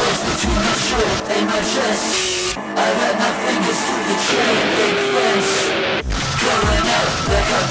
close between my shirt and my chest I had my fingers through the chain link fence Going out like a